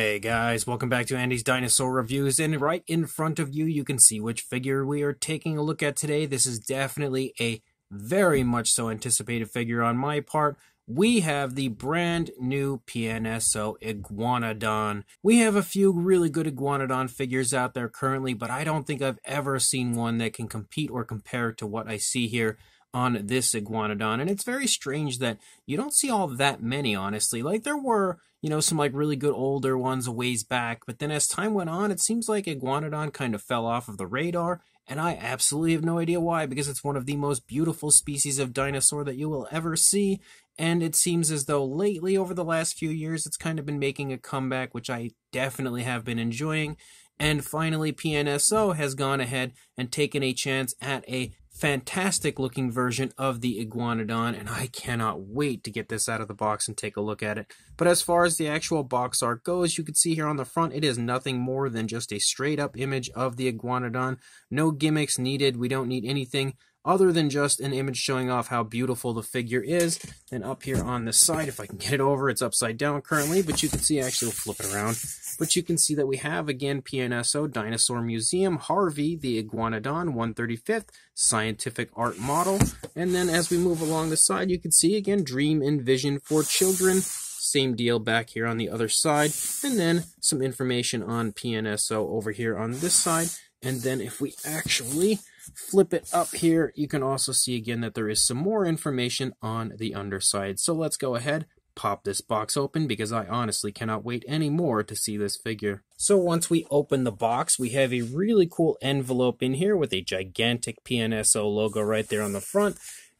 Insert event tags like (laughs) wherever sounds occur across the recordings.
Hey guys, welcome back to Andy's Dinosaur Reviews, and right in front of you, you can see which figure we are taking a look at today. This is definitely a very much so anticipated figure on my part. We have the brand new PNSO Iguanodon. We have a few really good Iguanodon figures out there currently, but I don't think I've ever seen one that can compete or compare to what I see here on this Iguanodon. And it's very strange that you don't see all that many, honestly. Like, there were you know, some like really good older ones a ways back. But then as time went on, it seems like Iguanodon kind of fell off of the radar. And I absolutely have no idea why, because it's one of the most beautiful species of dinosaur that you will ever see. And it seems as though lately, over the last few years, it's kind of been making a comeback, which I definitely have been enjoying. And finally, PNSO has gone ahead and taken a chance at a fantastic looking version of the Iguanodon, and I cannot wait to get this out of the box and take a look at it. But as far as the actual box art goes, you can see here on the front, it is nothing more than just a straight up image of the Iguanodon. No gimmicks needed, we don't need anything other than just an image showing off how beautiful the figure is. And up here on the side, if I can get it over, it's upside down currently, but you can see, actually we'll flip it around. But you can see that we have, again, PNSO Dinosaur Museum, Harvey, the Iguanodon, 135th, Scientific Art Model. And then as we move along the side, you can see, again, Dream and Vision for Children. Same deal back here on the other side. And then some information on PNSO over here on this side. And then if we actually flip it up here, you can also see again that there is some more information on the underside. So let's go ahead, pop this box open because I honestly cannot wait anymore to see this figure. So once we open the box, we have a really cool envelope in here with a gigantic PNSO logo right there on the front.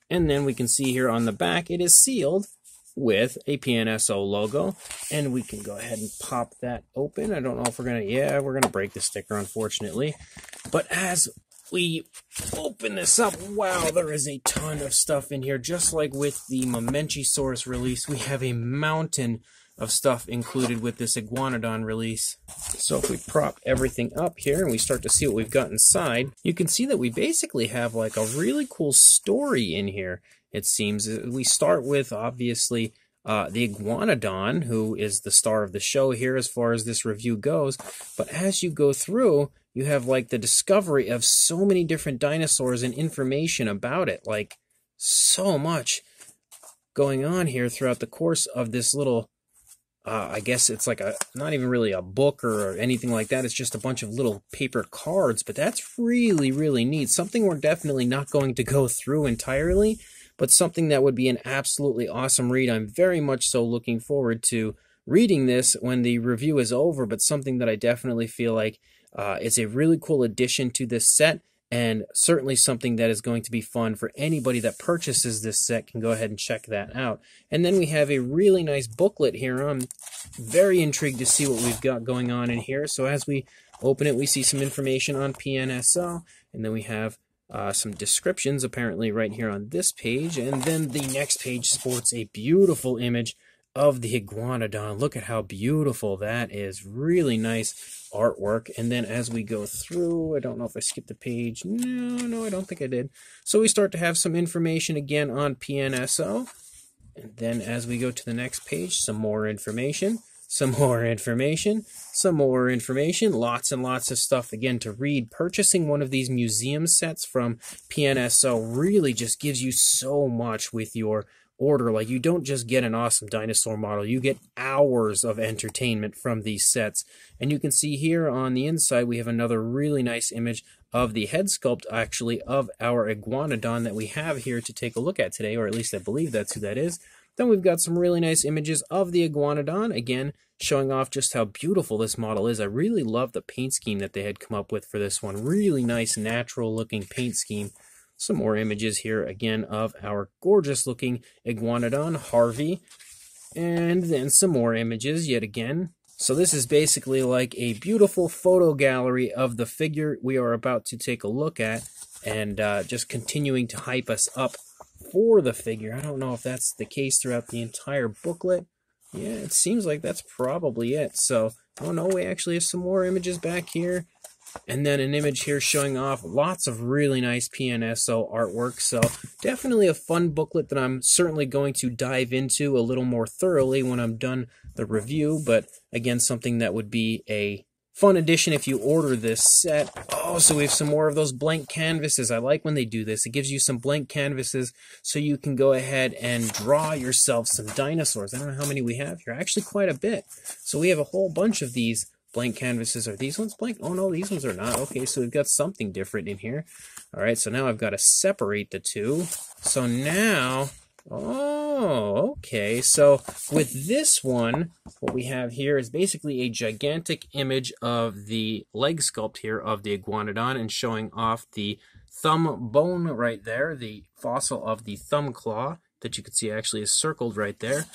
And then we can see here on the back, it is sealed with a PNSO logo. And we can go ahead and pop that open. I don't know if we're going to, yeah, we're going to break the sticker, unfortunately. But as we open this up, wow, there is a ton of stuff in here. Just like with the Mamenchisaurus release, we have a mountain of stuff included with this Iguanodon release. So if we prop everything up here and we start to see what we've got inside, you can see that we basically have like a really cool story in here, it seems. We start with, obviously, uh, the Iguanodon, who is the star of the show here as far as this review goes. But as you go through, you have like the discovery of so many different dinosaurs and information about it. Like so much going on here throughout the course of this little uh, I guess it's like a not even really a book or anything like that. It's just a bunch of little paper cards, but that's really really neat. Something we're definitely not going to go through entirely, but something that would be an absolutely awesome read. I'm very much so looking forward to reading this when the review is over, but something that I definitely feel like uh, it's a really cool addition to this set and certainly something that is going to be fun for anybody that purchases this set can go ahead and check that out. And then we have a really nice booklet here. I'm very intrigued to see what we've got going on in here. So as we open it, we see some information on PNSO, and then we have uh, some descriptions apparently right here on this page. And then the next page sports a beautiful image of the Iguanodon. Look at how beautiful that is. Really nice artwork. And then as we go through, I don't know if I skipped a page. No, no, I don't think I did. So we start to have some information again on PNSO. And then as we go to the next page, some more information, some more information, some more information, lots and lots of stuff again to read. Purchasing one of these museum sets from PNSO really just gives you so much with your order. Like you don't just get an awesome dinosaur model, you get hours of entertainment from these sets. And you can see here on the inside, we have another really nice image of the head sculpt actually of our iguanodon that we have here to take a look at today, or at least I believe that's who that is. Then we've got some really nice images of the iguanodon, again, showing off just how beautiful this model is. I really love the paint scheme that they had come up with for this one. Really nice, natural looking paint scheme. Some more images here again of our gorgeous looking Iguanodon, Harvey. And then some more images yet again. So this is basically like a beautiful photo gallery of the figure we are about to take a look at. And uh, just continuing to hype us up for the figure. I don't know if that's the case throughout the entire booklet. Yeah, it seems like that's probably it. So, oh no, we actually have some more images back here and then an image here showing off lots of really nice PNSO artwork. So definitely a fun booklet that I'm certainly going to dive into a little more thoroughly when I'm done the review. But again, something that would be a fun addition if you order this set. Oh, so we have some more of those blank canvases. I like when they do this. It gives you some blank canvases so you can go ahead and draw yourself some dinosaurs. I don't know how many we have here. Actually, quite a bit. So we have a whole bunch of these blank canvases. Are these ones blank? Oh, no, these ones are not. Okay, so we've got something different in here. All right, so now I've got to separate the two. So now Oh, okay. So with this one, what we have here is basically a gigantic image of the leg sculpt here of the iguanodon and showing off the thumb bone right there, the fossil of the thumb claw that you can see actually is circled right there.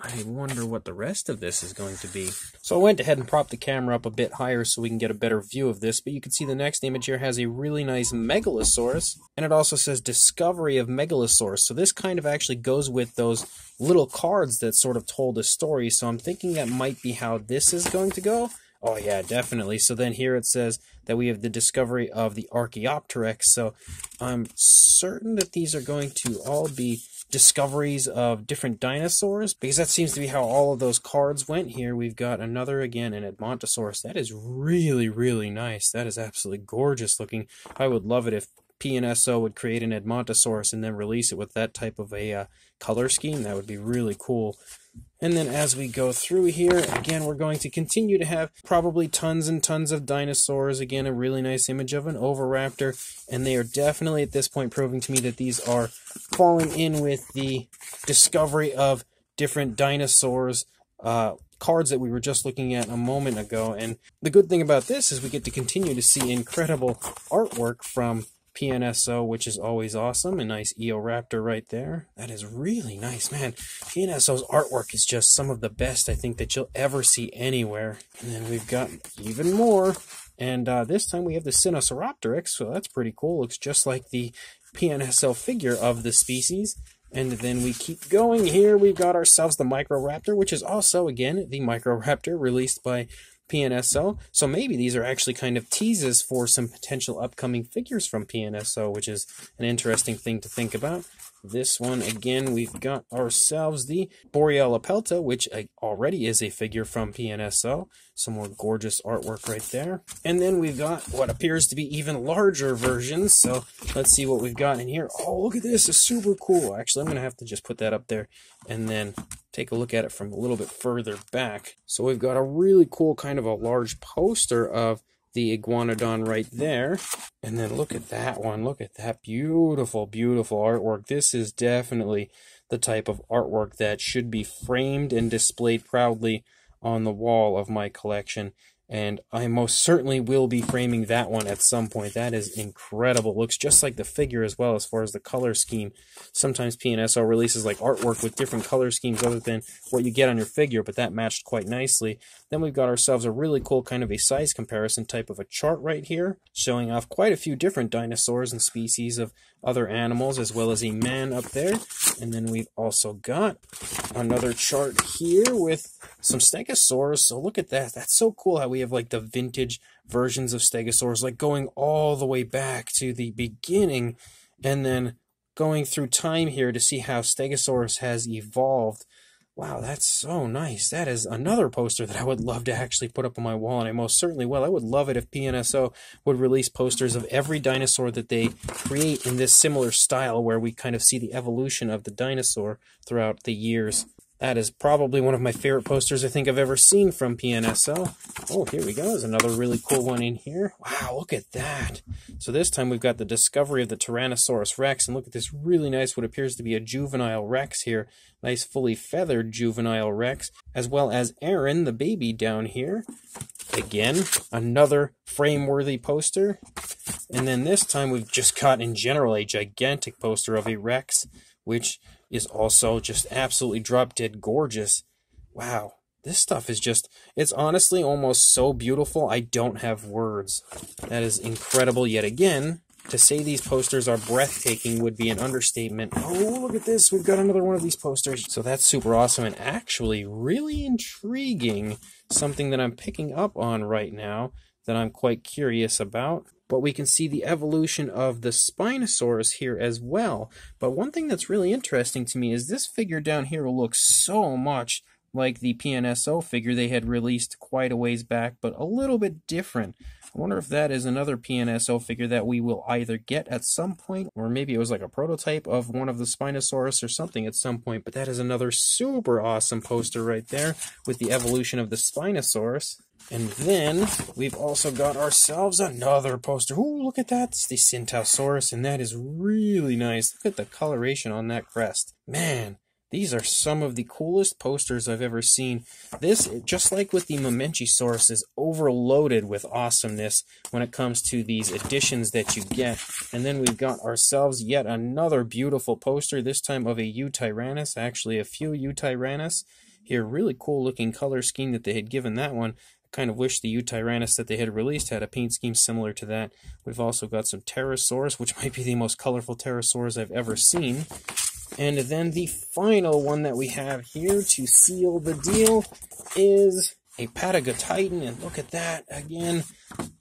I wonder what the rest of this is going to be. So I went ahead and propped the camera up a bit higher so we can get a better view of this, but you can see the next image here has a really nice Megalosaurus, and it also says Discovery of Megalosaurus. So this kind of actually goes with those little cards that sort of told a story, so I'm thinking that might be how this is going to go. Oh yeah, definitely. So then here it says that we have the discovery of the Archaeopteryx. So I'm certain that these are going to all be discoveries of different dinosaurs because that seems to be how all of those cards went here. We've got another again, an Edmontosaurus. That is really, really nice. That is absolutely gorgeous looking. I would love it if PNSO would create an Edmontosaurus and then release it with that type of a uh, color scheme. That would be really cool. And then as we go through here, again, we're going to continue to have probably tons and tons of dinosaurs. Again, a really nice image of an Oviraptor. And they are definitely at this point proving to me that these are falling in with the discovery of different dinosaurs. Uh, cards that we were just looking at a moment ago. And the good thing about this is we get to continue to see incredible artwork from PNSO, which is always awesome. A nice Eoraptor right there. That is really nice, man. PNSO's artwork is just some of the best I think that you'll ever see anywhere. And then we've got even more. And uh, this time we have the Sinosauropteryx, so that's pretty cool. Looks just like the PNSO figure of the species. And then we keep going here. We've got ourselves the Microraptor, which is also, again, the Microraptor released by PNSO. So maybe these are actually kind of teases for some potential upcoming figures from PNSO, which is an interesting thing to think about. This one, again, we've got ourselves the Borealopelta, which uh, already is a figure from PNSO. Some more gorgeous artwork right there. And then we've got what appears to be even larger versions. So let's see what we've got in here. Oh, look at this. It's super cool. Actually, I'm going to have to just put that up there and then take a look at it from a little bit further back. So we've got a really cool kind of a large poster of the iguanodon right there. And then look at that one. Look at that beautiful, beautiful artwork. This is definitely the type of artwork that should be framed and displayed proudly on the wall of my collection and I most certainly will be framing that one at some point. That is incredible. looks just like the figure as well as far as the color scheme. Sometimes PNSO releases like artwork with different color schemes other than what you get on your figure, but that matched quite nicely. Then we've got ourselves a really cool kind of a size comparison type of a chart right here, showing off quite a few different dinosaurs and species of other animals, as well as a man up there. And then we've also got another chart here with some stegosaurs. So look at that. That's so cool how we have like the vintage versions of stegosaurs, like going all the way back to the beginning and then going through time here to see how stegosaurus has evolved Wow, that's so nice. That is another poster that I would love to actually put up on my wall, and I most certainly will. I would love it if PNSO would release posters of every dinosaur that they create in this similar style, where we kind of see the evolution of the dinosaur throughout the years. That is probably one of my favorite posters I think I've ever seen from PNSO. Oh, here we go. There's another really cool one in here. Wow, look at that. So this time we've got the discovery of the Tyrannosaurus rex, and look at this really nice, what appears to be a juvenile rex here. Nice fully feathered juvenile rex, as well as Aaron, the baby down here. Again, another frame-worthy poster. And then this time we've just got, in general, a gigantic poster of a rex, which is also just absolutely drop dead gorgeous. Wow, this stuff is just, it's honestly almost so beautiful, I don't have words. That is incredible yet again. To say these posters are breathtaking would be an understatement. Oh, look at this. We've got another one of these posters. So that's super awesome and actually really intriguing. Something that I'm picking up on right now that I'm quite curious about. But we can see the evolution of the Spinosaurus here as well. But one thing that's really interesting to me is this figure down here looks so much like the PNSO figure they had released quite a ways back, but a little bit different. I wonder if that is another PNSO figure that we will either get at some point, or maybe it was like a prototype of one of the Spinosaurus or something at some point. But that is another super awesome poster right there with the evolution of the Spinosaurus. And then we've also got ourselves another poster. Ooh, look at that. It's the Tsintaosaurus, and that is really nice. Look at the coloration on that crest. Man, these are some of the coolest posters I've ever seen. This, just like with the Mamenchisaurus, is overloaded with awesomeness when it comes to these editions that you get. And then we've got ourselves yet another beautiful poster, this time of a Yutyrannus, actually a few Yutyrannus. Here, really cool looking color scheme that they had given that one. Kind of wish the Yutyrannus that they had released had a paint scheme similar to that. We've also got some Pterosaurs, which (laughs) might be the most colorful Pterosaurs I've ever seen. And then the final one that we have here to seal the deal is a Patagotitan. And look at that again.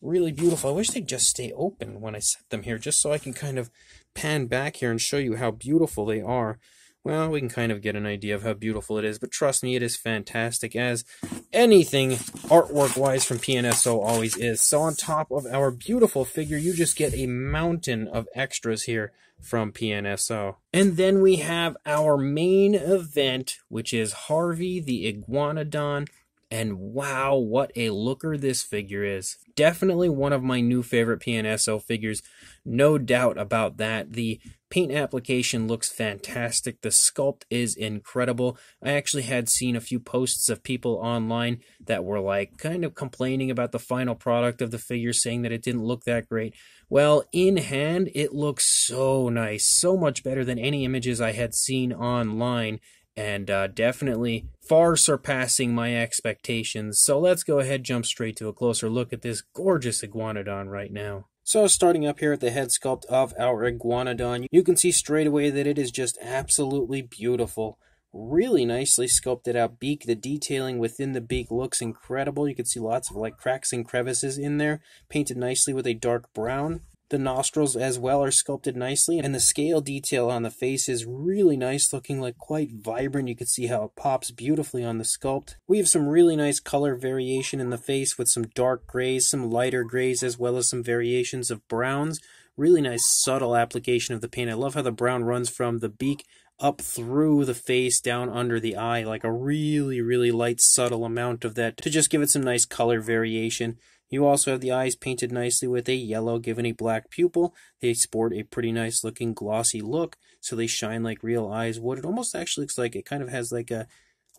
Really beautiful. I wish they'd just stay open when I set them here, just so I can kind of pan back here and show you how beautiful they are. Well, we can kind of get an idea of how beautiful it is, but trust me, it is fantastic, as anything artwork-wise from PNSO always is. So on top of our beautiful figure, you just get a mountain of extras here from PNSO. And then we have our main event, which is Harvey the Iguanodon. And wow, what a looker this figure is. Definitely one of my new favorite PNSO figures. No doubt about that. The paint application looks fantastic. The sculpt is incredible. I actually had seen a few posts of people online that were like kind of complaining about the final product of the figure, saying that it didn't look that great. Well, in hand, it looks so nice, so much better than any images I had seen online, and uh, definitely far surpassing my expectations. So let's go ahead, jump straight to a closer look at this gorgeous iguanodon right now. So starting up here at the head sculpt of our iguanodon, you can see straight away that it is just absolutely beautiful really nicely sculpted out beak. The detailing within the beak looks incredible. You can see lots of like cracks and crevices in there, painted nicely with a dark brown. The nostrils as well are sculpted nicely, and the scale detail on the face is really nice, looking like quite vibrant. You can see how it pops beautifully on the sculpt. We have some really nice color variation in the face with some dark grays, some lighter grays, as well as some variations of browns. Really nice subtle application of the paint. I love how the brown runs from the beak up through the face, down under the eye, like a really, really light, subtle amount of that to just give it some nice color variation. You also have the eyes painted nicely with a yellow given a black pupil. They sport a pretty nice looking glossy look, so they shine like real eyes would. It almost actually looks like it kind of has like a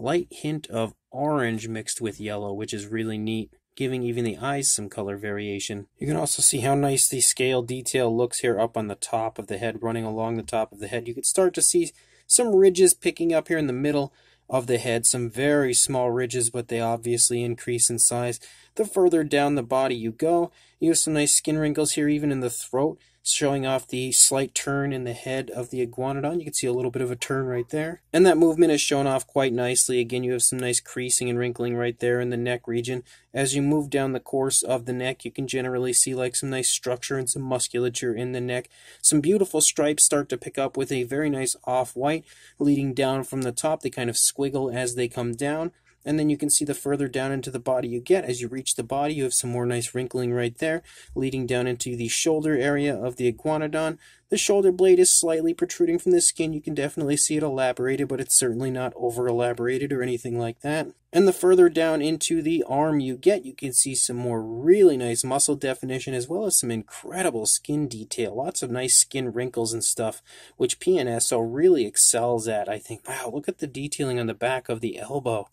light hint of orange mixed with yellow, which is really neat giving even the eyes some color variation. You can also see how nice the scale detail looks here up on the top of the head, running along the top of the head. You can start to see some ridges picking up here in the middle of the head, some very small ridges, but they obviously increase in size. The further down the body you go, you have some nice skin wrinkles here, even in the throat showing off the slight turn in the head of the iguanodon. You can see a little bit of a turn right there. And that movement is shown off quite nicely. Again, you have some nice creasing and wrinkling right there in the neck region. As you move down the course of the neck, you can generally see like some nice structure and some musculature in the neck. Some beautiful stripes start to pick up with a very nice off-white leading down from the top. They kind of squiggle as they come down and then you can see the further down into the body you get. As you reach the body, you have some more nice wrinkling right there, leading down into the shoulder area of the iguanodon. The shoulder blade is slightly protruding from the skin. You can definitely see it elaborated, but it's certainly not over elaborated or anything like that. And the further down into the arm you get, you can see some more really nice muscle definition as well as some incredible skin detail. Lots of nice skin wrinkles and stuff, which PNSO really excels at. I think, wow, look at the detailing on the back of the elbow.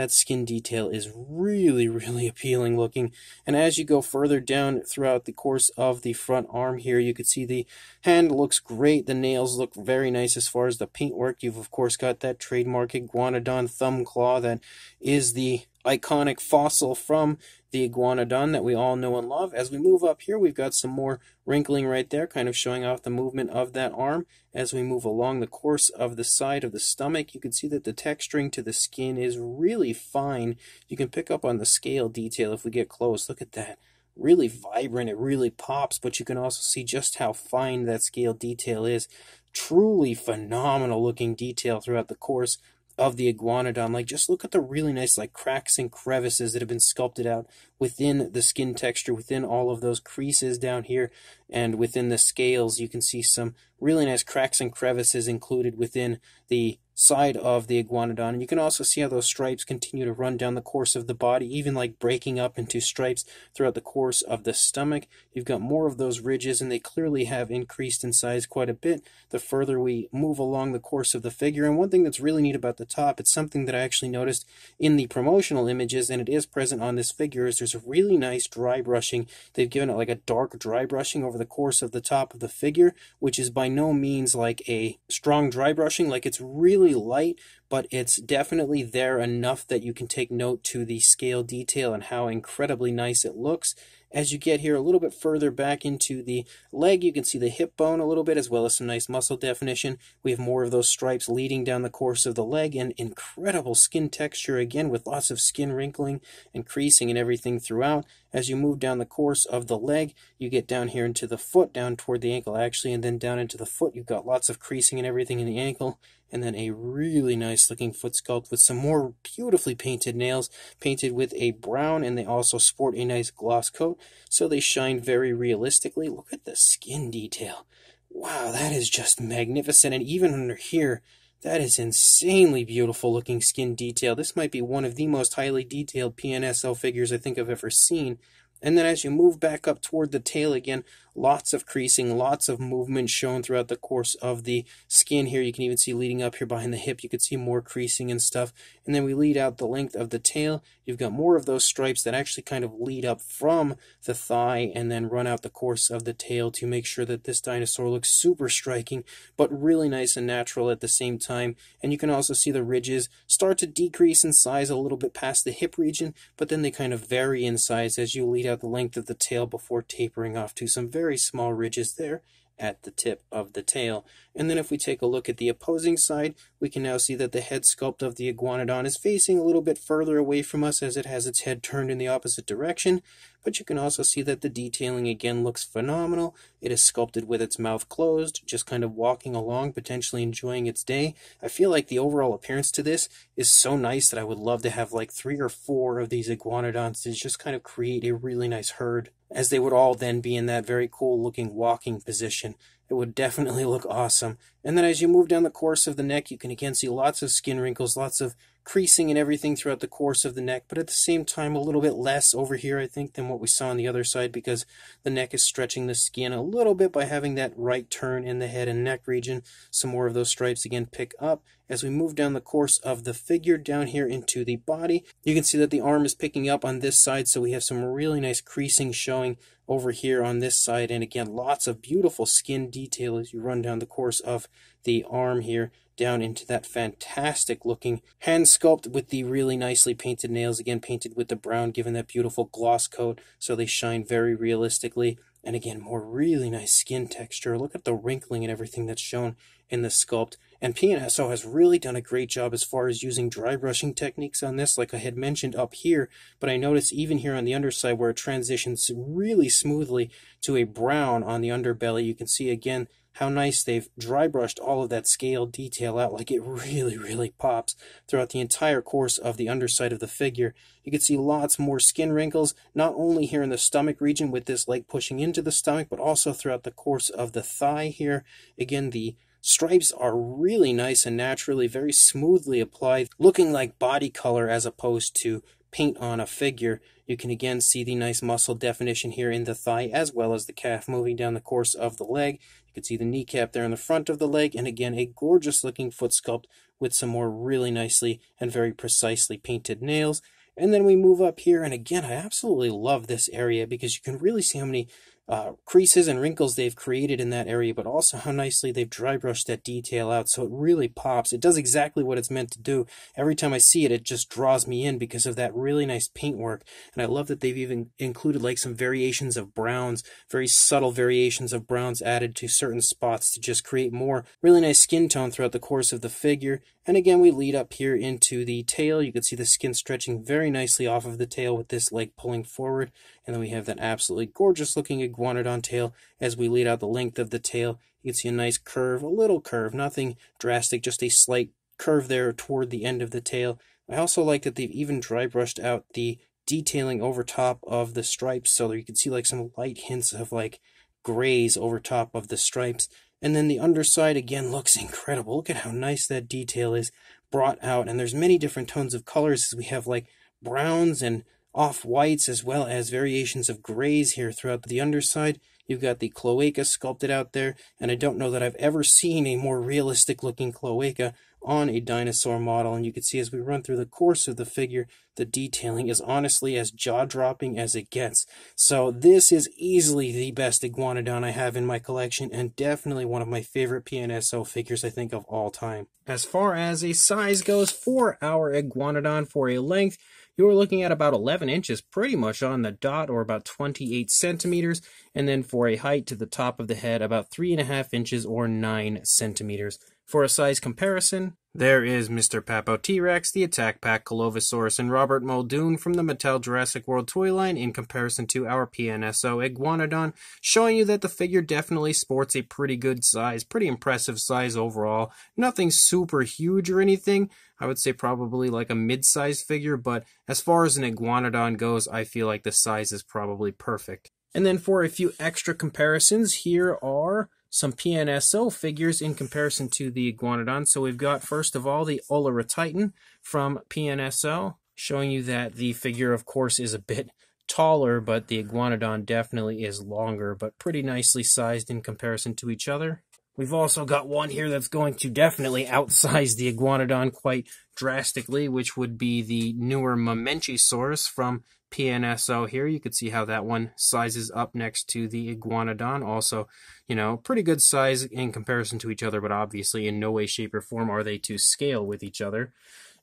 That skin detail is really, really (laughs) appealing looking. And as you go further down throughout the course of the front arm here, you can see the hand looks great. The nails look very nice as far as the paintwork. You've, of course, got that trademark Iguanodon thumb claw that is the iconic fossil from the iguanodon that we all know and love. As we move up here, we've got some more wrinkling right there, kind of showing off the movement of that arm. As we move along the course of the side of the stomach, you can see that the texturing to the skin is really fine. You can pick up on the scale detail if we get close. Look at that. really vibrant. It really pops, but you can also see just how fine that scale detail is. Truly phenomenal looking detail throughout the course of the iguanodon. Like, just look at the really nice, like, cracks and crevices that have been sculpted out within the skin texture, within all of those creases down here, and within the scales. You can see some really nice cracks and crevices included within the side of the iguanodon. And you can also see how those stripes continue to run down the course of the body, even like breaking up into stripes throughout the course of the stomach. You've got more of those ridges, and they clearly have increased in size quite a bit the further we move along the course of the figure. And one thing that's really neat about the top, it's something that I actually noticed in the promotional images, and it is present on this figure, is there's a really nice dry brushing. They've given it like a dark dry brushing over the course of the top of the figure, which is by no means like a strong dry brushing. Like it's really light, but it's definitely there enough that you can take note to the scale detail and how incredibly nice it looks. As you get here a little bit further back into the leg, you can see the hip bone a little bit, as well as some nice muscle definition. We have more of those stripes leading down the course of the leg, and incredible skin texture, again, with lots of skin wrinkling and creasing and everything throughout. As you move down the course of the leg, you get down here into the foot, down toward the ankle, actually, and then down into the foot. You've got lots of creasing and everything in the ankle, and then a really nice looking foot sculpt with some more beautifully painted nails, painted with a brown, and they also sport a nice gloss coat so they shine very realistically. Look at the skin detail. Wow, that is just magnificent. And even under here, that is insanely beautiful looking skin detail. This might be one of the most highly detailed PNSO figures I think I've ever seen. And then as you move back up toward the tail again, lots of creasing, lots of movement shown throughout the course of the skin here. You can even see leading up here behind the hip, you can see more creasing and stuff. And then we lead out the length of the tail. You've got more of those stripes that actually kind of lead up from the thigh and then run out the course of the tail to make sure that this dinosaur looks super striking, but really nice and natural at the same time. And you can also see the ridges start to decrease in size a little bit past the hip region, but then they kind of vary in size as you lead out the length of the tail before tapering off to some very very small ridges there at the tip of the tail. And then if we take a look at the opposing side, we can now see that the head sculpt of the iguanodon is facing a little bit further away from us as it has its head turned in the opposite direction. But you can also see that the detailing again looks phenomenal. It is sculpted with its mouth closed, just kind of walking along, potentially enjoying its day. I feel like the overall appearance to this is so nice that I would love to have like three or four of these iguanodons to just kind of create a really nice herd as they would all then be in that very cool looking walking position. It would definitely look awesome. And then as you move down the course of the neck, you can again see lots of skin wrinkles, lots of creasing and everything throughout the course of the neck, but at the same time a little bit less over here, I think, than what we saw on the other side because the neck is stretching the skin a little bit by having that right turn in the head and neck region. Some more of those stripes again pick up. As we move down the course of the figure down here into the body, you can see that the arm is picking up on this side, so we have some really nice creasing showing over here on this side, and again, lots of beautiful skin detail as you run down the course of the arm here down into that fantastic looking hand sculpt with the really nicely painted nails, again painted with the brown, given that beautiful gloss coat, so they shine very realistically. And again, more really nice skin texture. Look at the wrinkling and everything that's shown in the sculpt. And PNSO has really done a great job as far as using dry brushing techniques on this, like I had mentioned up here. But I notice even here on the underside where it transitions really smoothly to a brown on the underbelly, you can see again how nice they've dry brushed all of that scale detail out like it really really pops throughout the entire course of the underside of the figure you can see lots more skin wrinkles not only here in the stomach region with this leg pushing into the stomach but also throughout the course of the thigh here again the Stripes are really nice and naturally, very smoothly applied, looking like body color as opposed to paint on a figure. You can again see the nice muscle definition here in the thigh as well as the calf moving down the course of the leg. You can see the kneecap there in the front of the leg and again a gorgeous looking foot sculpt with some more really nicely and very precisely painted nails. And then we move up here, and again, I absolutely love this area because you can really see how many uh, creases and wrinkles they've created in that area, but also how nicely they've dry brushed that detail out so it really pops. It does exactly what it's meant to do. Every time I see it, it just draws me in because of that really nice paintwork. And I love that they've even included like some variations of browns, very subtle variations of browns added to certain spots to just create more really nice skin tone throughout the course of the figure. And again, we lead up here into the tail. You can see the skin stretching very nicely off of the tail with this leg pulling forward. And then we have that absolutely gorgeous looking iguanodon tail as we lead out the length of the tail. You can see a nice curve, a little curve, nothing drastic, just a slight curve there toward the end of the tail. I also like that they've even dry brushed out the detailing over top of the stripes so that you can see like some light hints of like grays over top of the stripes. And then the underside again looks (laughs) incredible. Look at how nice that detail is brought out. And there's many different tones of colors. As we have like browns and off whites as well as variations of grays here throughout the underside. You've got the cloaca sculpted out there, and I don't know that I've ever seen a more realistic looking cloaca on a dinosaur model. And you can see as we run through the course of the figure, the detailing is honestly as jaw dropping as it gets. So, this is easily the best iguanodon I have in my collection, and definitely one of my favorite PNSO figures, I think, of all time. As far as a size goes for our iguanodon for a length, you're looking at about 11 inches pretty much on the dot or about 28 centimeters and then for a height to the top of the head about 3.5 inches or 9 centimeters. For a size comparison, there is Mr. Papo T-Rex, the Attack Pack Dilophosaurus, and Robert Muldoon from the Mattel Jurassic World toy line in comparison to our PNSO Iguanodon, showing you that the figure definitely sports a pretty good size, pretty impressive size overall. Nothing super huge or anything. I would say probably like a mid-sized figure, but as far as an Iguanodon goes, I feel like the size is probably perfect. And then for a few extra comparisons, here are some PNSO figures in comparison to the Iguanodon. So we've got, first of all, the Olorotitan from PNSO, showing you that the figure, of course, is a bit taller, but the Iguanodon definitely is longer, but pretty nicely sized in comparison to each other. We've also got one here that's going to definitely outsize the Iguanodon quite drastically, which would be the newer Mamenchisaurus from PNSO here. You could see how that one sizes up next to the Iguanodon. Also, you know, pretty good size in comparison to each other, but obviously in no way, shape, or form are they to scale with each other.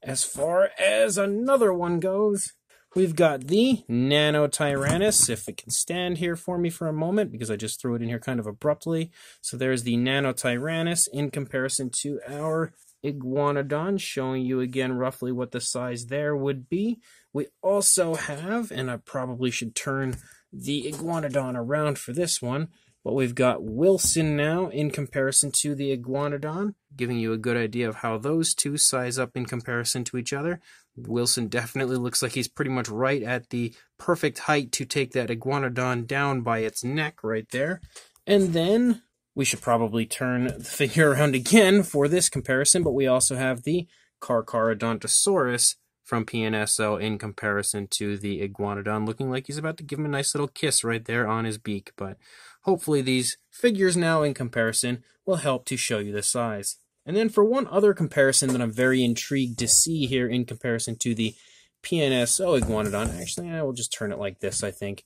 As far as another one goes, we've got the Nanotyrannus. If it can stand here for me for a moment, because I just threw it in here kind of abruptly. So there's the Nanotyrannus in comparison to our Iguanodon, showing you again roughly what the size there would be. We also have, and I probably should turn the Iguanodon around for this one, but we've got Wilson now in comparison to the Iguanodon, giving you a good idea of how those two size up in comparison to each other. Wilson definitely looks like he's pretty much right at the perfect height to take that Iguanodon down by its neck right there. And then we should probably turn the figure (laughs) around again for this comparison, but we also have the Carcharodontosaurus from PNSO in comparison to the Iguanodon, looking like he's about to give him a nice little kiss right there on his beak. But hopefully these figures now in comparison will help to show you the size. And then for one other comparison that I'm very intrigued to see here in comparison to the PNSO Iguanodon, actually I will just turn it like this, I think.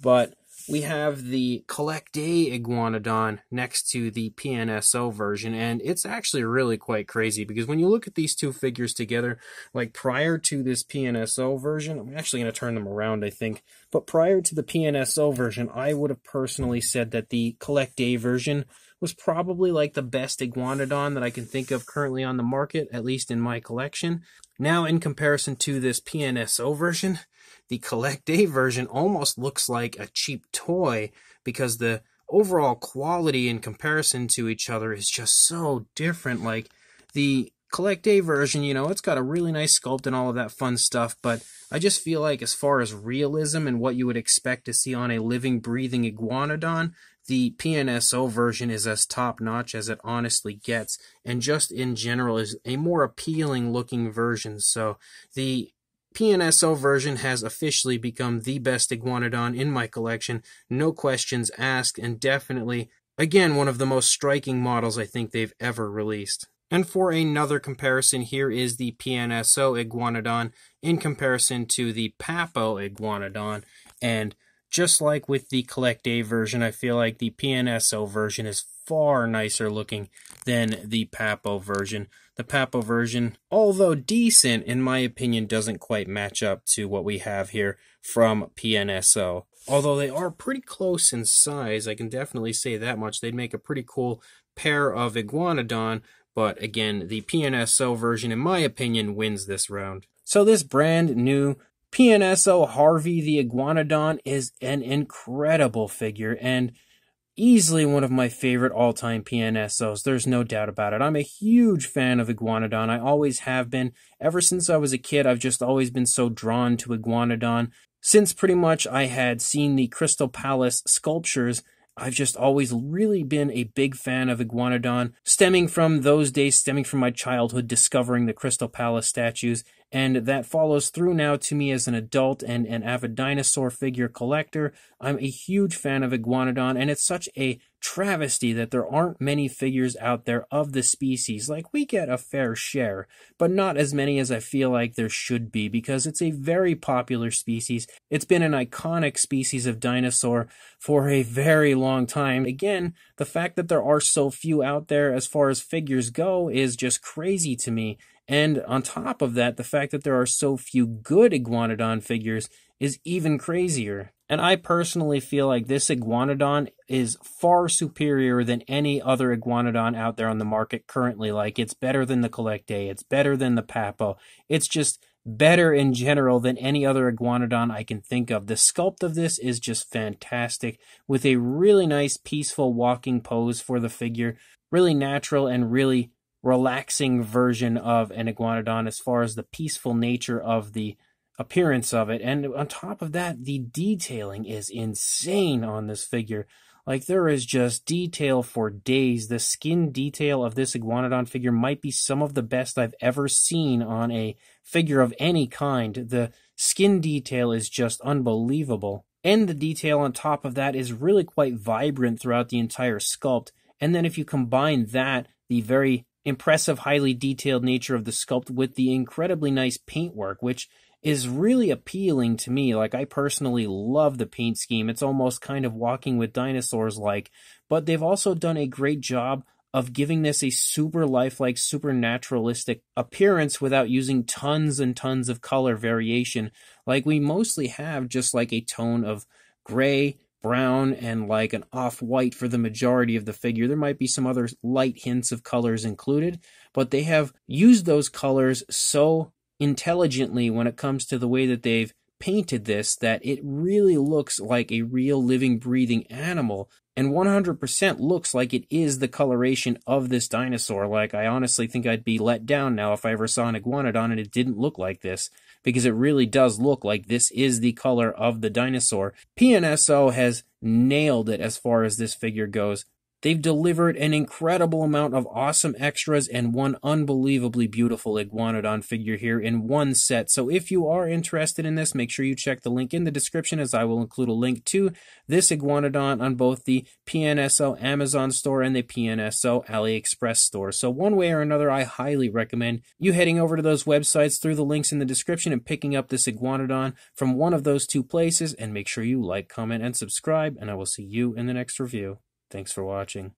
But we have the Collect A Iguanodon next to the PNSO version, and it's actually really quite crazy because when you look at these two figures together, like prior to this PNSO version, I'm actually going to turn them around, I think, but prior to the PNSO version, I would have personally said that the Collect A version was probably like the best Iguanodon that I can think of currently on the market, at least in my collection. Now, in comparison to this PNSO version, the Collect A version almost looks like a cheap toy because the overall quality in comparison to each other is just so different. Like the Collect A version, you know, it's got a really nice sculpt and all of that fun stuff, but I just feel like as far as realism and what you would expect to see on a living, breathing iguanodon, the PNSO version is as top notch as it honestly gets, and just in general is a more appealing looking version. So the PNSO version has officially become the best Iguanodon in my collection, no questions asked, and definitely, again, one of the most striking models I think they've ever released. And for another comparison, here is the PNSO Iguanodon in comparison to the Papo Iguanodon. And just like with the Collect A version, I feel like the PNSO version is far nicer looking than the Papo version. The Papo version, although decent, in my opinion, doesn't quite match up to what we have here from PNSO. Although they are pretty close in size, I can definitely say that much. They'd make a pretty cool pair of Iguanodon, but again, the PNSO version, in my opinion, wins this round. So this brand new PNSO Harvey the Iguanodon is an incredible figure, and easily one of my favorite all-time PNSOs. There's no doubt about it. I'm a huge fan of Iguanodon. I always have been. Ever since I was a kid, I've just always been so drawn to Iguanodon. Since pretty much I had seen the Crystal Palace sculptures, I've just always really been a big fan of Iguanodon, stemming from those days, stemming from my childhood discovering the Crystal Palace statues and that follows through now to me as an adult and an avid dinosaur figure collector. I'm a huge fan of Iguanodon, and it's such a travesty that there aren't many figures out there of the species. Like, we get a fair share, but not as many as I feel like there should be, because it's a very popular species. It's been an iconic species of dinosaur for a very long time. Again, the fact that there are so few out there as far as figures go is just crazy to me. And on top of that, the fact that there are so few good Iguanodon figures is even crazier. And I personally feel like this Iguanodon is far superior than any other Iguanodon out there on the market currently. Like, it's better than the Collect A, it's better than the Papo. It's just better in general than any other Iguanodon I can think of. The sculpt of this is just fantastic, with a really nice, peaceful walking pose for the figure. Really natural and really relaxing version of an iguanodon as far as the peaceful nature of the appearance of it. And on top of that, the detailing is insane on this figure. Like there is just detail for days. The skin detail of this iguanodon figure might be some of the best I've ever seen on a figure of any kind. The skin detail is just unbelievable. And the detail on top of that is really quite vibrant throughout the entire sculpt. And then if you combine that, the very impressive, highly detailed nature of the sculpt with the incredibly nice paintwork, which is really appealing to me. Like, I personally love the paint scheme. It's almost kind of walking with dinosaurs like, but they've also done a great job of giving this a super lifelike, super naturalistic appearance without using tons and tons of color variation. Like, we mostly have just like a tone of gray brown and like an off white for the majority of the figure. There might be some other light hints of colors included, but they have used those colors so intelligently when it comes to the way that they've painted this that it really looks like a real living, breathing animal and 100% looks like it is the coloration of this dinosaur. Like, I honestly think I'd be let down now if I ever saw an iguanodon and it didn't look like this because it really does look like this is the color of the dinosaur. PNSO has nailed it as far as this figure goes. They've delivered an incredible amount of awesome extras and one unbelievably beautiful Iguanodon figure here in one set. So if you are interested in this, make sure you check the link in the description as I will include a link to this Iguanodon on both the PNSO Amazon store and the PNSO AliExpress store. So one way or another, I highly recommend you heading over to those websites through the links in the description and picking up this Iguanodon from one of those two places. And make sure you like, comment, and subscribe, and I will see you in the next review. Thanks for watching.